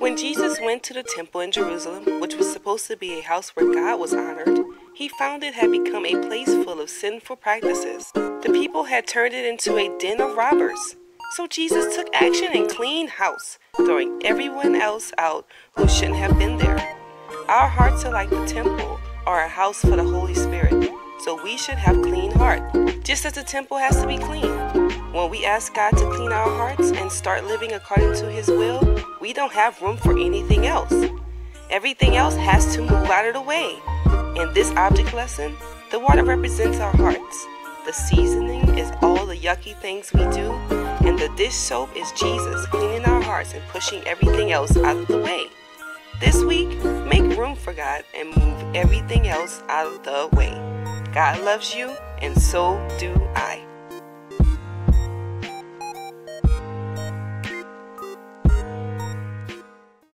When Jesus went to the temple in Jerusalem, which was supposed to be a house where God was honored, he found it had become a place full of sinful practices. The people had turned it into a den of robbers. So Jesus took action and cleaned house, throwing everyone else out who shouldn't have been there. Our hearts are like the temple or a house for the Holy Spirit, so we should have clean heart, just as the temple has to be clean. When we ask God to clean our hearts and start living according to His will, we don't have room for anything else. Everything else has to move out of the way. In this object lesson, the water represents our hearts. The seasoning is all the yucky things we do, and the dish soap is Jesus cleaning our hearts and pushing everything else out of the way. This week, make room for God and move everything else out of the way. God loves you, and so do I.